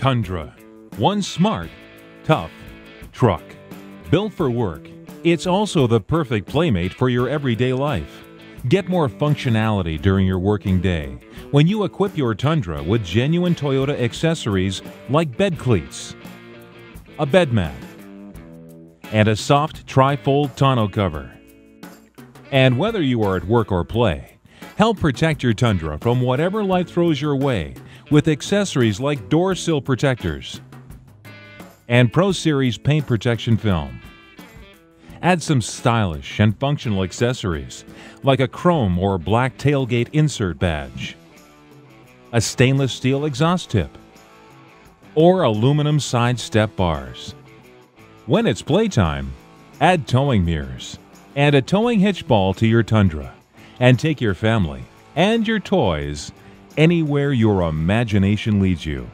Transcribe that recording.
Tundra. One smart, tough truck. Built for work, it's also the perfect playmate for your everyday life. Get more functionality during your working day when you equip your Tundra with genuine Toyota accessories like bed cleats, a bed mat, and a soft tri-fold tonneau cover. And whether you are at work or play, help protect your Tundra from whatever life throws your way with accessories like door sill protectors and Pro Series paint protection film. Add some stylish and functional accessories like a chrome or black tailgate insert badge, a stainless steel exhaust tip, or aluminum side step bars. When it's playtime, add towing mirrors and a towing hitch ball to your Tundra and take your family and your toys anywhere your imagination leads you.